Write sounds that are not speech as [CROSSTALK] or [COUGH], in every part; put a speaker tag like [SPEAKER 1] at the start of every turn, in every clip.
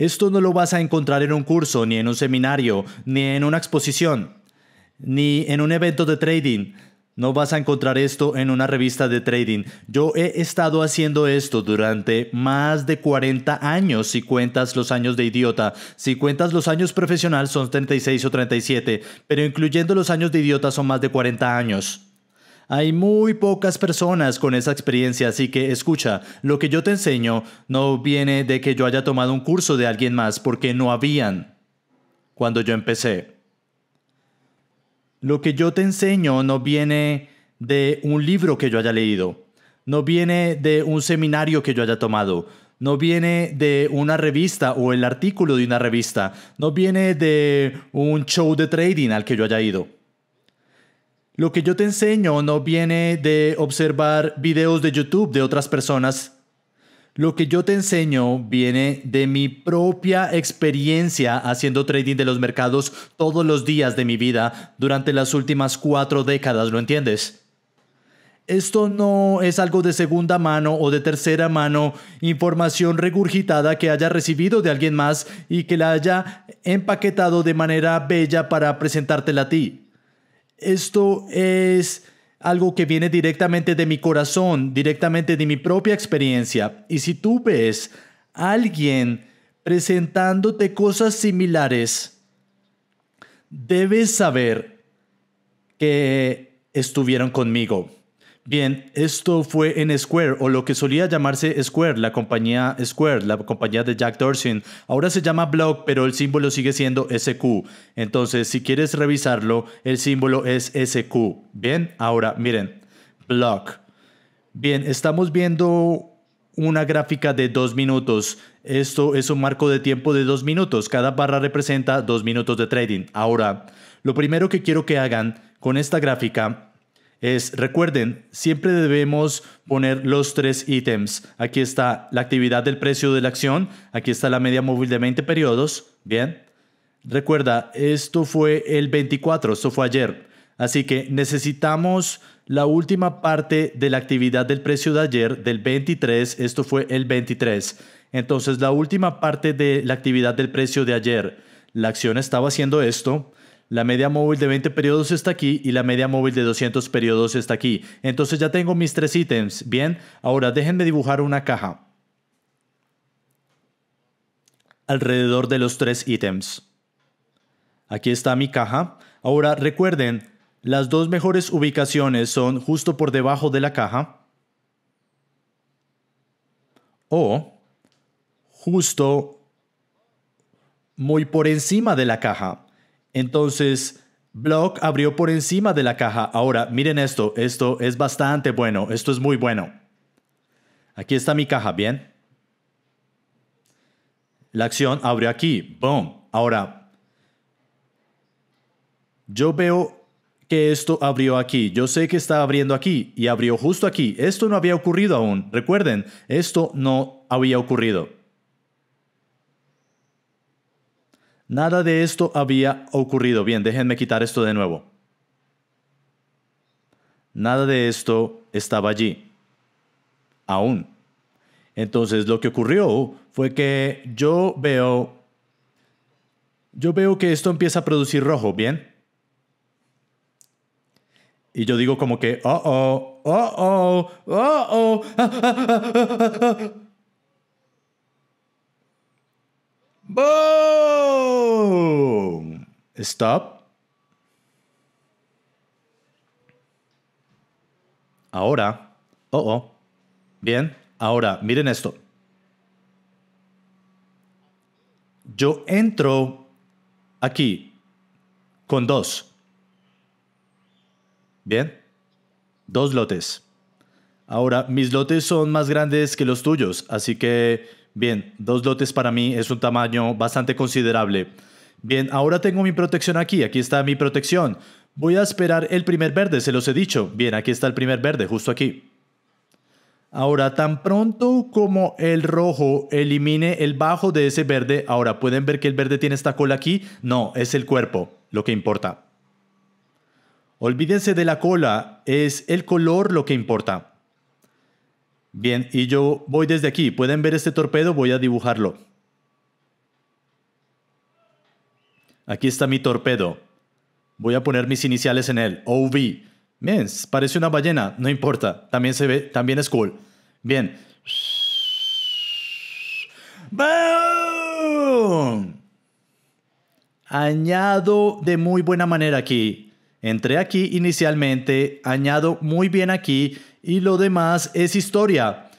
[SPEAKER 1] Esto no lo vas a encontrar en un curso, ni en un seminario, ni en una exposición, ni en un evento de trading. No vas a encontrar esto en una revista de trading. Yo he estado haciendo esto durante más de 40 años si cuentas los años de idiota. Si cuentas los años profesional son 36 o 37, pero incluyendo los años de idiota son más de 40 años. Hay muy pocas personas con esa experiencia, así que escucha, lo que yo te enseño no viene de que yo haya tomado un curso de alguien más, porque no habían cuando yo empecé. Lo que yo te enseño no viene de un libro que yo haya leído, no viene de un seminario que yo haya tomado, no viene de una revista o el artículo de una revista, no viene de un show de trading al que yo haya ido. Lo que yo te enseño no viene de observar videos de YouTube de otras personas. Lo que yo te enseño viene de mi propia experiencia haciendo trading de los mercados todos los días de mi vida durante las últimas cuatro décadas, ¿lo entiendes? Esto no es algo de segunda mano o de tercera mano, información regurgitada que haya recibido de alguien más y que la haya empaquetado de manera bella para presentártela a ti. Esto es algo que viene directamente de mi corazón, directamente de mi propia experiencia. Y si tú ves a alguien presentándote cosas similares, debes saber que estuvieron conmigo. Bien, esto fue en Square, o lo que solía llamarse Square, la compañía Square, la compañía de Jack Dorsey. Ahora se llama Block, pero el símbolo sigue siendo SQ. Entonces, si quieres revisarlo, el símbolo es SQ. Bien, ahora miren, Block. Bien, estamos viendo una gráfica de dos minutos. Esto es un marco de tiempo de dos minutos. Cada barra representa dos minutos de trading. Ahora, lo primero que quiero que hagan con esta gráfica es, recuerden, siempre debemos poner los tres ítems. Aquí está la actividad del precio de la acción, aquí está la media móvil de 20 periodos, ¿bien? Recuerda, esto fue el 24, esto fue ayer. Así que necesitamos la última parte de la actividad del precio de ayer, del 23, esto fue el 23. Entonces, la última parte de la actividad del precio de ayer, la acción estaba haciendo esto, la media móvil de 20 periodos está aquí y la media móvil de 200 periodos está aquí. Entonces ya tengo mis tres ítems. Bien, ahora déjenme dibujar una caja alrededor de los tres ítems. Aquí está mi caja. Ahora recuerden, las dos mejores ubicaciones son justo por debajo de la caja o justo muy por encima de la caja. Entonces, Block abrió por encima de la caja. Ahora, miren esto, esto es bastante bueno, esto es muy bueno. Aquí está mi caja, ¿bien? La acción abrió aquí, boom. Ahora, yo veo que esto abrió aquí. Yo sé que está abriendo aquí y abrió justo aquí. Esto no había ocurrido aún. Recuerden, esto no había ocurrido. Nada de esto había ocurrido. Bien, déjenme quitar esto de nuevo. Nada de esto estaba allí. Aún. Entonces lo que ocurrió fue que yo veo... Yo veo que esto empieza a producir rojo, ¿bien? Y yo digo como que, oh, oh, oh, oh, oh, oh. Boom. Stop. Ahora. Oh, oh. Bien. Ahora, miren esto. Yo entro aquí con dos. Bien. Dos lotes. Ahora, mis lotes son más grandes que los tuyos, así que Bien, dos lotes para mí es un tamaño bastante considerable. Bien, ahora tengo mi protección aquí, aquí está mi protección. Voy a esperar el primer verde, se los he dicho. Bien, aquí está el primer verde, justo aquí. Ahora, tan pronto como el rojo elimine el bajo de ese verde, ahora pueden ver que el verde tiene esta cola aquí. No, es el cuerpo, lo que importa. Olvídense de la cola, es el color lo que importa. Bien, y yo voy desde aquí. ¿Pueden ver este torpedo? Voy a dibujarlo. Aquí está mi torpedo. Voy a poner mis iniciales en él. OV. Bien, parece una ballena. No importa. También se ve, también es cool. Bien. ¡Boom! Añado de muy buena manera aquí. Entré aquí inicialmente, añado muy bien aquí y lo demás es historia.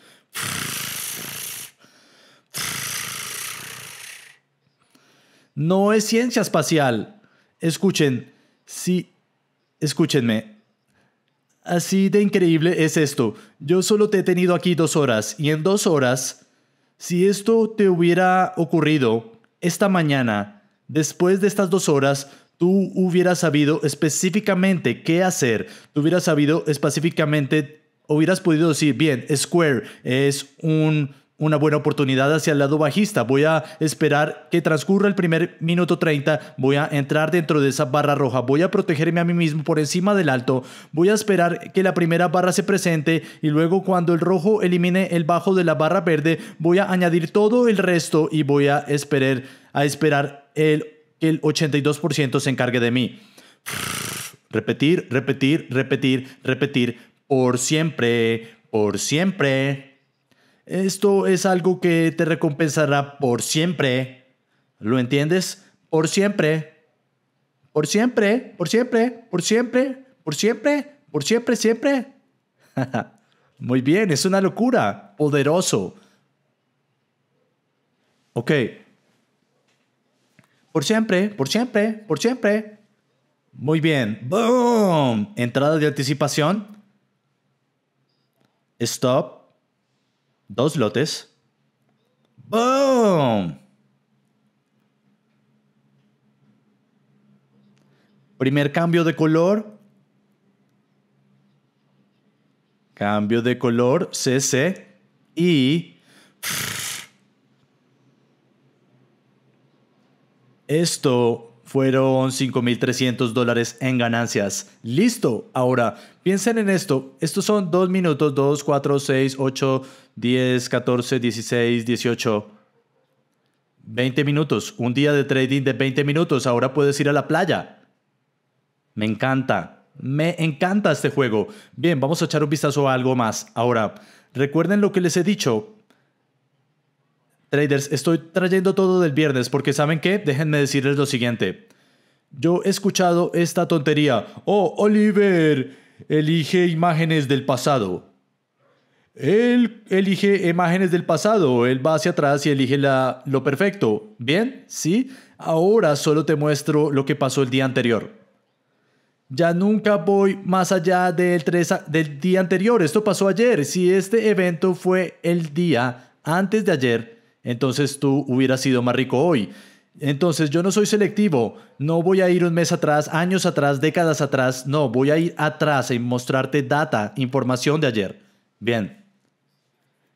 [SPEAKER 1] No es ciencia espacial. Escuchen, sí, escúchenme. Así de increíble es esto. Yo solo te he tenido aquí dos horas y en dos horas, si esto te hubiera ocurrido esta mañana, después de estas dos horas, tú hubieras sabido específicamente qué hacer. Tú hubieras sabido específicamente, hubieras podido decir, bien, Square es un una buena oportunidad hacia el lado bajista. Voy a esperar que transcurra el primer minuto 30. Voy a entrar dentro de esa barra roja. Voy a protegerme a mí mismo por encima del alto. Voy a esperar que la primera barra se presente y luego cuando el rojo elimine el bajo de la barra verde, voy a añadir todo el resto y voy a esperar, a esperar el, que el 82% se encargue de mí. Repetir, repetir, repetir, repetir. Por siempre, por siempre. Esto es algo que te recompensará por siempre. ¿Lo entiendes? Por siempre. Por siempre, por siempre, por siempre, por siempre, por siempre, siempre. [LAUGHS] Muy bien, es una locura. Poderoso. Ok. Por siempre, por siempre, por siempre. Muy bien. Boom. Entrada de anticipación. Stop dos lotes. ¡Boom! Primer cambio de color. Cambio de color CC y esto fueron 5.300 dólares en ganancias. Listo. Ahora, piensen en esto. Estos son 2 minutos, 2, 4, 6, 8, 10, 14, 16, 18. 20 minutos. Un día de trading de 20 minutos. Ahora puedes ir a la playa. Me encanta. Me encanta este juego. Bien, vamos a echar un vistazo a algo más. Ahora, recuerden lo que les he dicho. Traders, estoy trayendo todo del viernes porque ¿saben qué? Déjenme decirles lo siguiente. Yo he escuchado esta tontería. Oh, Oliver, elige imágenes del pasado. Él elige imágenes del pasado, él va hacia atrás y elige la, lo perfecto. ¿Bien? ¿Sí? Ahora solo te muestro lo que pasó el día anterior. Ya nunca voy más allá del, del día anterior. Esto pasó ayer. Si este evento fue el día antes de ayer, entonces tú hubieras sido más rico hoy. Entonces yo no soy selectivo, no voy a ir un mes atrás, años atrás, décadas atrás, no, voy a ir atrás y mostrarte data, información de ayer. Bien,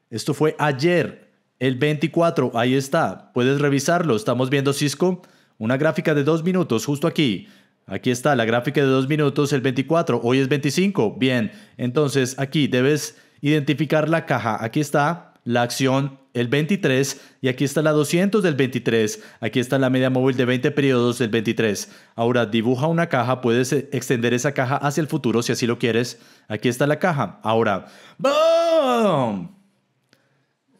[SPEAKER 1] esto fue ayer, el 24, ahí está, puedes revisarlo, estamos viendo Cisco, una gráfica de dos minutos justo aquí. Aquí está la gráfica de dos minutos, el 24, hoy es 25, bien, entonces aquí debes identificar la caja, aquí está la acción el 23 y aquí está la 200 del 23. Aquí está la media móvil de 20 periodos del 23. Ahora dibuja una caja, puedes extender esa caja hacia el futuro si así lo quieres. Aquí está la caja. Ahora, ¡boom!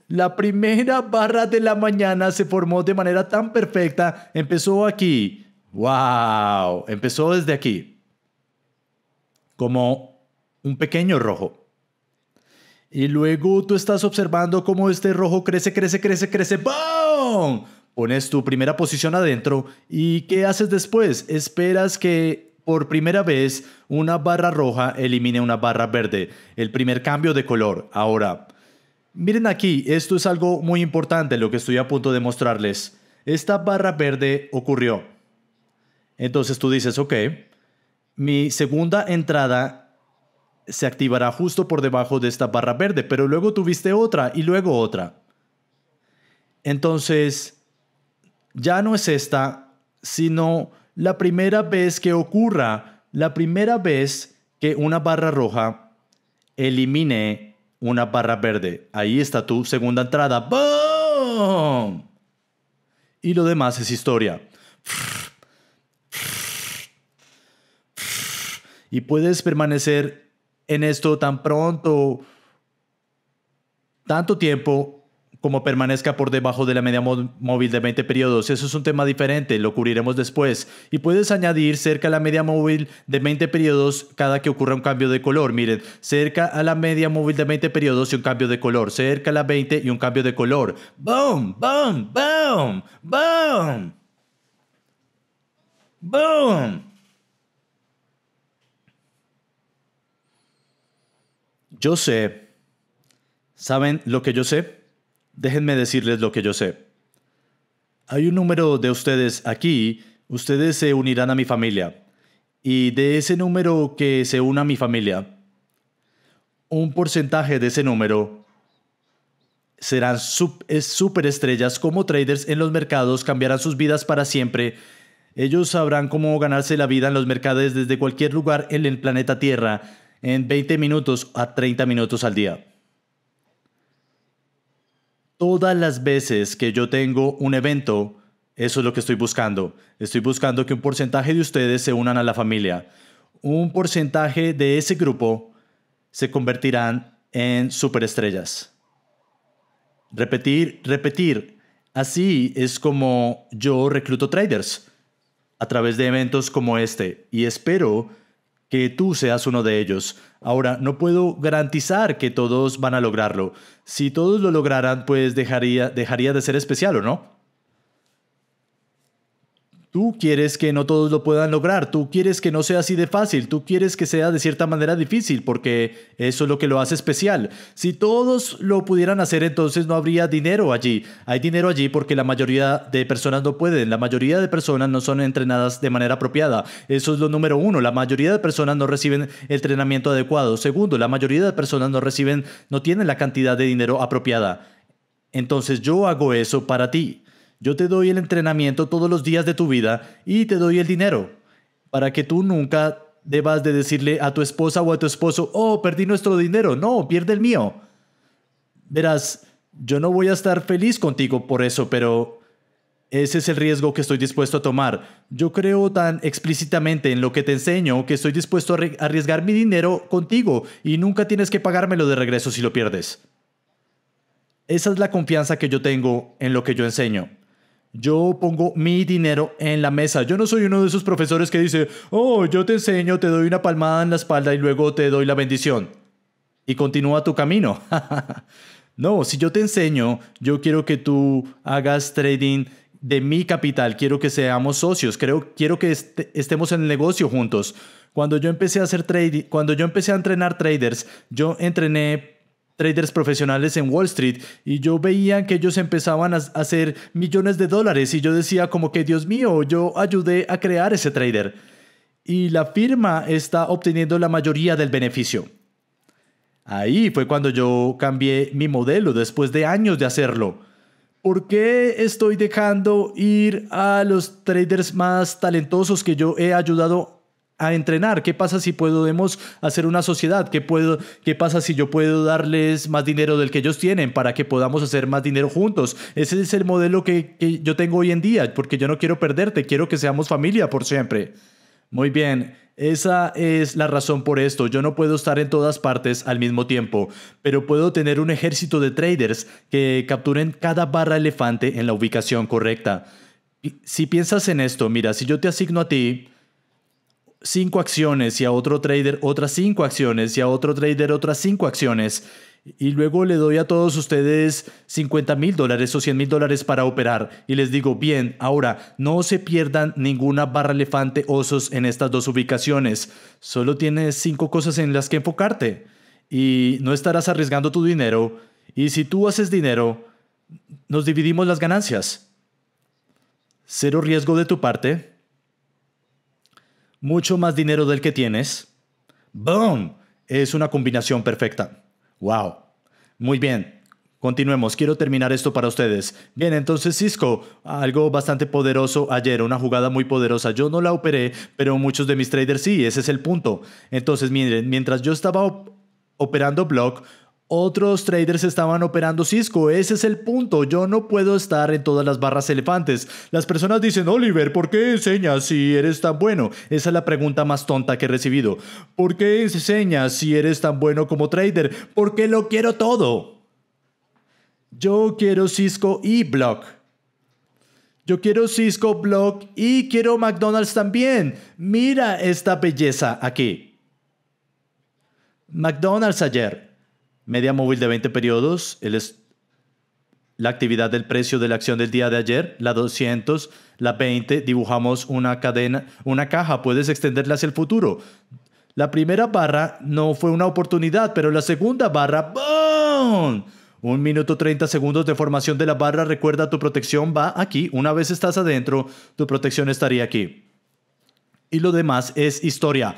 [SPEAKER 1] La primera barra de la mañana se formó de manera tan perfecta. Empezó aquí. ¡Wow! Empezó desde aquí. Como un pequeño rojo. Y luego tú estás observando cómo este rojo crece, crece, crece, crece. ¡Bum! Pones tu primera posición adentro y ¿qué haces después? Esperas que por primera vez una barra roja elimine una barra verde. El primer cambio de color. Ahora, miren aquí, esto es algo muy importante lo que estoy a punto de mostrarles. Esta barra verde ocurrió. Entonces tú dices, ok, mi segunda entrada se activará justo por debajo de esta barra verde, pero luego tuviste otra y luego otra. Entonces, ya no es esta, sino la primera vez que ocurra, la primera vez que una barra roja elimine una barra verde. Ahí está tu segunda entrada. ¡Boom! Y lo demás es historia. Y puedes permanecer en esto tan pronto, tanto tiempo como permanezca por debajo de la media móvil de 20 periodos. Eso es un tema diferente, lo cubriremos después. Y puedes añadir cerca a la media móvil de 20 periodos cada que ocurra un cambio de color. Miren, cerca a la media móvil de 20 periodos y un cambio de color. Cerca a la 20 y un cambio de color. ¡Boom! ¡Boom! ¡Boom! ¡Boom! ¡Boom! Yo sé. ¿Saben lo que yo sé? Déjenme decirles lo que yo sé. Hay un número de ustedes aquí, ustedes se unirán a mi familia. Y de ese número que se una a mi familia, un porcentaje de ese número serán superestrellas como traders en los mercados, cambiarán sus vidas para siempre. Ellos sabrán cómo ganarse la vida en los mercados desde cualquier lugar en el planeta Tierra en 20 minutos a 30 minutos al día. Todas las veces que yo tengo un evento, eso es lo que estoy buscando. Estoy buscando que un porcentaje de ustedes se unan a la familia. Un porcentaje de ese grupo se convertirán en superestrellas. Repetir, repetir. Así es como yo recluto traders a través de eventos como este y espero que tú seas uno de ellos. Ahora, no puedo garantizar que todos van a lograrlo. Si todos lo lograran, pues dejaría, dejaría de ser especial, ¿o no? Tú quieres que no todos lo puedan lograr, tú quieres que no sea así de fácil, tú quieres que sea de cierta manera difícil, porque eso es lo que lo hace especial. Si todos lo pudieran hacer, entonces no habría dinero allí. Hay dinero allí porque la mayoría de personas no pueden, la mayoría de personas no son entrenadas de manera apropiada. Eso es lo número uno, la mayoría de personas no reciben el entrenamiento adecuado. Segundo, la mayoría de personas no reciben, no tienen la cantidad de dinero apropiada. Entonces yo hago eso para ti. Yo te doy el entrenamiento todos los días de tu vida y te doy el dinero para que tú nunca debas de decirle a tu esposa o a tu esposo, oh, perdí nuestro dinero. No, pierde el mío. Verás, yo no voy a estar feliz contigo por eso, pero ese es el riesgo que estoy dispuesto a tomar. Yo creo tan explícitamente en lo que te enseño que estoy dispuesto a arriesgar mi dinero contigo y nunca tienes que pagármelo de regreso si lo pierdes. Esa es la confianza que yo tengo en lo que yo enseño. Yo pongo mi dinero en la mesa. Yo no soy uno de esos profesores que dice, oh, yo te enseño, te doy una palmada en la espalda y luego te doy la bendición. Y continúa tu camino. [LAUGHS] no, si yo te enseño, yo quiero que tú hagas trading de mi capital. Quiero que seamos socios. Creo, quiero que estemos en el negocio juntos. Cuando yo empecé a hacer trading, cuando yo empecé a entrenar traders, yo entrené traders profesionales en Wall Street y yo veía que ellos empezaban a hacer millones de dólares y yo decía como que Dios mío, yo ayudé a crear ese trader y la firma está obteniendo la mayoría del beneficio. Ahí fue cuando yo cambié mi modelo después de años de hacerlo. ¿Por qué estoy dejando ir a los traders más talentosos que yo he ayudado a entrenar. ¿Qué pasa si podemos hacer una sociedad? ¿Qué, puedo, ¿Qué pasa si yo puedo darles más dinero del que ellos tienen para que podamos hacer más dinero juntos? Ese es el modelo que, que yo tengo hoy en día, porque yo no quiero perderte, quiero que seamos familia por siempre. Muy bien, esa es la razón por esto. Yo no puedo estar en todas partes al mismo tiempo, pero puedo tener un ejército de traders que capturen cada barra elefante en la ubicación correcta. Si piensas en esto, mira, si yo te asigno a ti cinco acciones y a otro trader otras cinco acciones y a otro trader otras cinco acciones y luego le doy a todos ustedes 50 mil dólares o 100 mil dólares para operar. Y les digo, bien, ahora no se pierdan ninguna barra elefante osos en estas dos ubicaciones, solo tienes cinco cosas en las que enfocarte y no estarás arriesgando tu dinero. Y si tú haces dinero, nos dividimos las ganancias. Cero riesgo de tu parte mucho más dinero del que tienes. ¡Boom! Es una combinación perfecta. ¡Wow! Muy bien. Continuemos, quiero terminar esto para ustedes. Bien, entonces Cisco, algo bastante poderoso ayer, una jugada muy poderosa. Yo no la operé, pero muchos de mis traders sí, ese es el punto. Entonces, miren, mientras yo estaba operando Block, Otros traders estaban operando Cisco. Ese es el punto. Yo no puedo estar en todas las barras elefantes. Las personas dicen, Oliver, ¿por qué enseñas si eres tan bueno? Esa es la pregunta más tonta que he recibido. ¿Por qué enseñas si eres tan bueno como trader? Porque lo quiero todo. Yo quiero Cisco y Block. Yo quiero Cisco, Block y quiero McDonald's también. Mira esta belleza aquí. McDonald's ayer media móvil de 20 periodos, la actividad del precio de la acción del día de ayer, la 200, la 20, dibujamos una cadena, una caja, puedes extenderla hacia el futuro. La primera barra no fue una oportunidad, pero la segunda barra, ¡boom! Un minuto 30 segundos de formación de la barra, recuerda tu protección va aquí, una vez estás adentro, tu protección estaría aquí. Y lo demás es historia.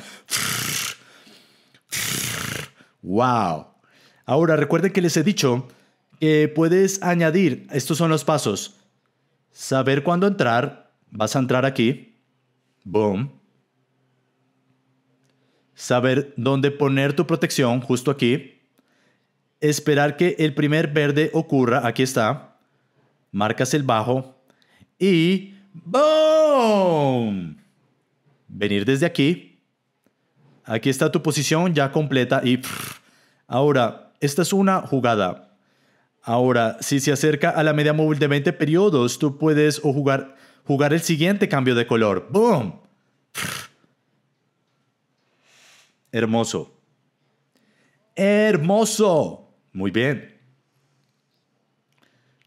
[SPEAKER 1] ¡Wow! Ahora, recuerden que les he dicho que puedes añadir, estos son los pasos. Saber cuándo entrar, vas a entrar aquí. Boom. Saber dónde poner tu protección, justo aquí. Esperar que el primer verde ocurra, aquí está. Marcas el bajo. Y ¡boom! Venir desde aquí. Aquí está tu posición ya completa y... Ahora, esta es una jugada. Ahora, si se acerca a la media móvil de 20 periodos, tú puedes o jugar, jugar el siguiente cambio de color. ¡Boom! Hermoso. Hermoso. Muy bien.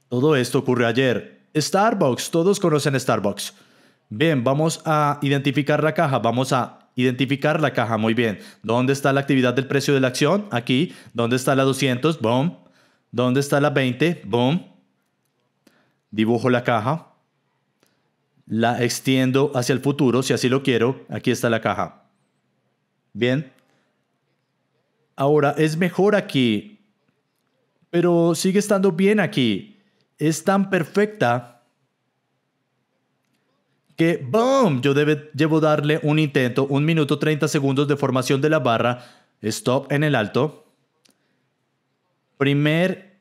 [SPEAKER 1] Todo esto ocurrió ayer. Starbucks, todos conocen Starbucks. Bien, vamos a identificar la caja. Vamos a Identificar la caja, muy bien. ¿Dónde está la actividad del precio de la acción? Aquí. ¿Dónde está la 200? Boom. ¿Dónde está la 20? Boom. Dibujo la caja. La extiendo hacia el futuro, si así lo quiero. Aquí está la caja. Bien. Ahora, es mejor aquí, pero sigue estando bien aquí. Es tan perfecta que ¡boom! Yo debe, debo darle un intento, un minuto 30 segundos de formación de la barra, stop en el alto. Primer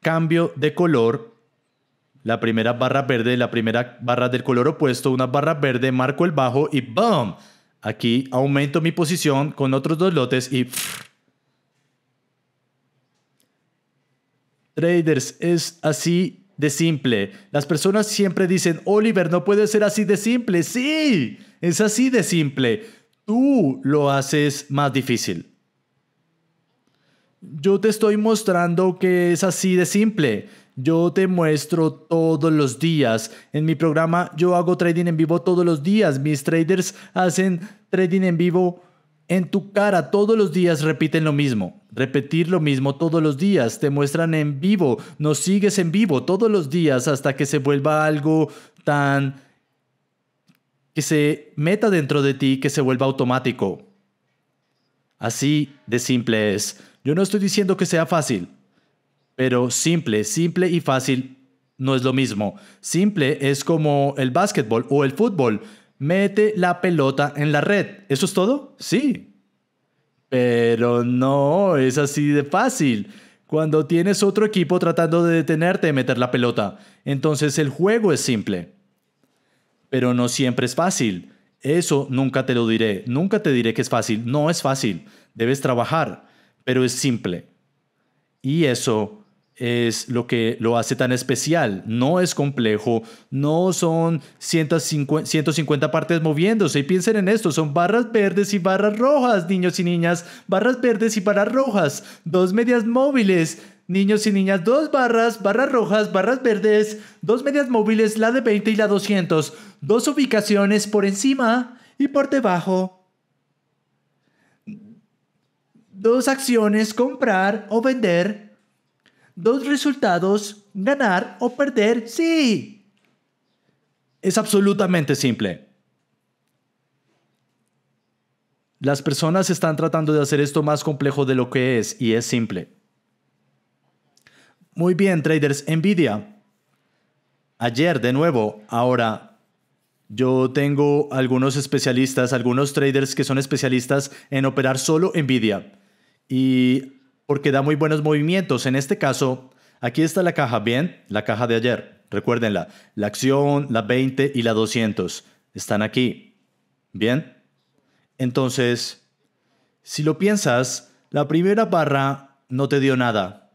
[SPEAKER 1] cambio de color, la primera barra verde, la primera barra del color opuesto, una barra verde, marco el bajo y ¡boom! Aquí aumento mi posición con otros dos lotes y... Traders, es así de simple. Las personas siempre dicen, Oliver, no puede ser así de simple. Sí, es así de simple. Tú lo haces más difícil. Yo te estoy mostrando que es así de simple. Yo te muestro todos los días. En mi programa yo hago trading en vivo todos los días. Mis traders hacen trading en vivo en tu cara todos los días repiten lo mismo. Repetir lo mismo todos los días. Te muestran en vivo. Nos sigues en vivo todos los días hasta que se vuelva algo tan... que se meta dentro de ti, que se vuelva automático. Así de simple es. Yo no estoy diciendo que sea fácil, pero simple, simple y fácil no es lo mismo. Simple es como el básquetbol o el fútbol mete la pelota en la red. ¿Eso es todo? Sí. Pero no es así de fácil. Cuando tienes otro equipo tratando de detenerte de meter la pelota, entonces el juego es simple. Pero no siempre es fácil. Eso nunca te lo diré. Nunca te diré que es fácil. No es fácil. Debes trabajar, pero es simple. Y eso es lo que lo hace tan especial. No es complejo, no son 150, 150, partes moviéndose. Y piensen en esto, son barras verdes y barras rojas, niños y niñas. Barras verdes y barras rojas. Dos medias móviles. Niños y niñas, dos barras, barras rojas, barras verdes, dos medias móviles, la de 20 y la 200. Dos ubicaciones por encima y por debajo. Dos acciones, comprar o vender dos resultados, ganar o perder, sí. Es absolutamente simple. Las personas están tratando de hacer esto más complejo de lo que es y es simple. Muy bien, traders, Nvidia. Ayer, de nuevo, ahora, yo tengo algunos especialistas, algunos traders que son especialistas en operar solo Nvidia. Y porque da muy buenos movimientos. En este caso, aquí está la caja, ¿bien? La caja de ayer. Recuérdenla. La acción, la 20 y la 200. Están aquí. ¿Bien? Entonces, si lo piensas, la primera barra no te dio nada.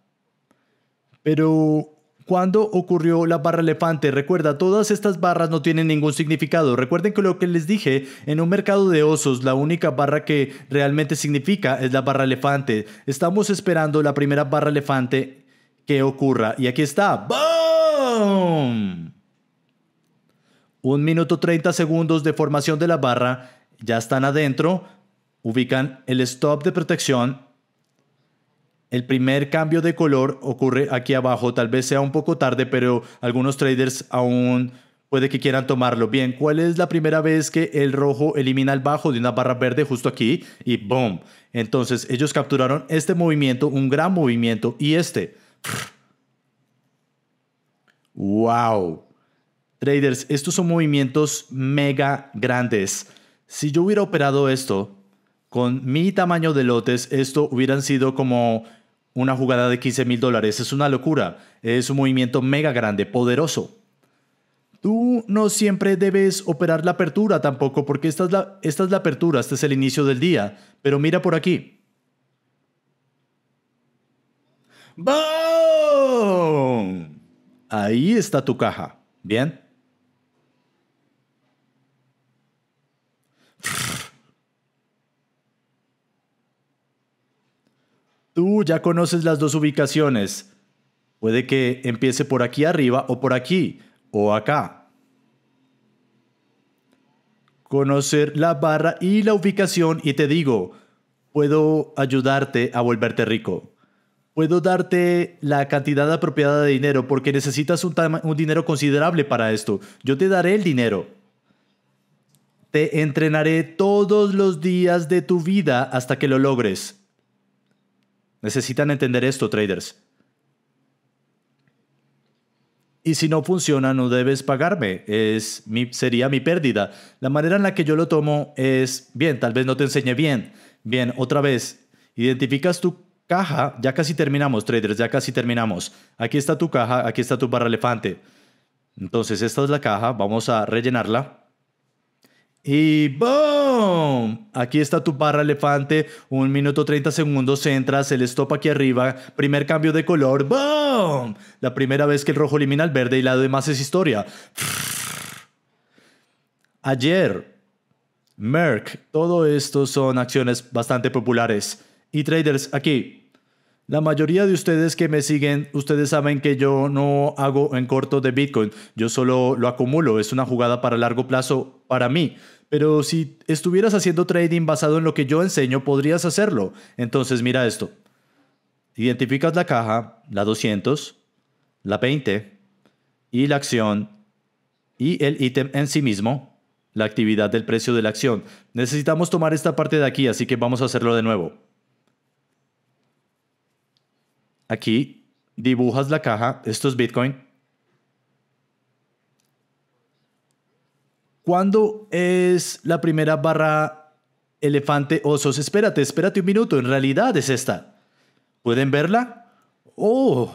[SPEAKER 1] Pero ¿Cuándo ocurrió la barra elefante? Recuerda, todas estas barras no tienen ningún significado. Recuerden que lo que les dije, en un mercado de osos, la única barra que realmente significa es la barra elefante. Estamos esperando la primera barra elefante que ocurra. Y aquí está. ¡Boom! Un minuto 30 segundos de formación de la barra. Ya están adentro. Ubican el stop de protección el primer cambio de color ocurre aquí abajo, tal vez sea un poco tarde, pero algunos traders aún puede que quieran tomarlo. Bien, ¿cuál es la primera vez que el rojo elimina el bajo de una barra verde justo aquí? Y ¡boom! Entonces ellos capturaron este movimiento, un gran movimiento, y este. ¡Wow! Traders, estos son movimientos mega grandes. Si yo hubiera operado esto con mi tamaño de lotes, esto hubieran sido como una jugada de 15 mil dólares. Es una locura. Es un movimiento mega grande, poderoso. Tú no siempre debes operar la apertura tampoco, porque esta es la, apertura, este es el inicio del día. Pero mira por aquí. ¡Boom! Ahí está tu caja. ¿Bien? Tú ya conoces las dos ubicaciones. Puede que empiece por aquí arriba o por aquí o acá. Conocer la barra y la ubicación y te digo, puedo ayudarte a volverte rico. Puedo darte la cantidad apropiada de dinero porque necesitas un, un dinero considerable para esto. Yo te daré el dinero. Te entrenaré todos los días de tu vida hasta que lo logres. Necesitan entender esto, traders. Y si no funciona, no debes pagarme. Es mi, sería mi pérdida. La manera en la que yo lo tomo es, bien, tal vez no te enseñe bien. Bien, otra vez, identificas tu caja. Ya casi terminamos, traders, ya casi terminamos. Aquí está tu caja, aquí está tu barra elefante. Entonces, esta es la caja. Vamos a rellenarla. Y ¡boom! Aquí está tu barra elefante, un minuto 30 segundos, entras, el stop aquí arriba, primer cambio de color, ¡boom! La primera vez que el rojo elimina el verde y la demás es historia. Ayer, Merck, todo esto son acciones bastante populares. Y traders, aquí, la mayoría de ustedes que me siguen, ustedes saben que yo no hago en corto de Bitcoin, yo solo lo acumulo, es una jugada para largo plazo para mí. Pero si estuvieras haciendo trading basado en lo que yo enseño, podrías hacerlo. Entonces mira esto. Identificas la caja, la 200, la 20 y la acción y el ítem en sí mismo, la actividad del precio de la acción. Necesitamos tomar esta parte de aquí, así que vamos a hacerlo de nuevo. Aquí dibujas la caja, esto es Bitcoin, ¿Cuándo es la primera barra elefante osos? Espérate, espérate un minuto. En realidad es esta. ¿Pueden verla? ¡Oh!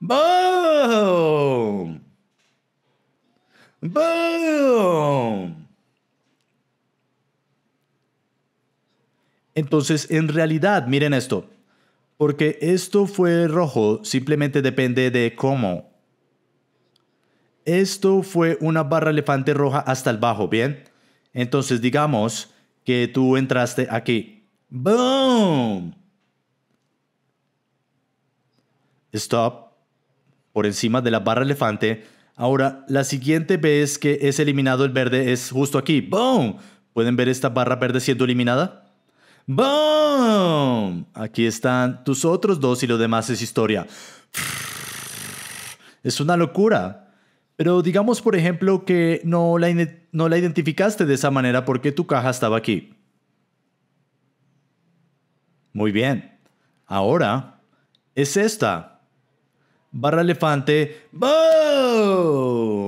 [SPEAKER 1] ¡Boom! ¡Boom! Entonces, en realidad, miren esto. Porque esto fue rojo, simplemente depende de cómo esto fue una barra elefante roja hasta el bajo, ¿bien? Entonces digamos que tú entraste aquí. ¡Boom! Stop. Por encima de la barra elefante. Ahora, la siguiente vez que es eliminado el verde es justo aquí. ¡Boom! ¿Pueden ver esta barra verde siendo eliminada? ¡Boom! Aquí están tus otros dos y lo demás es historia. Es una locura. Pero digamos, por ejemplo, que no la, no la identificaste de esa manera porque tu caja estaba aquí. Muy bien. Ahora es esta. Barra elefante. ¡Boom!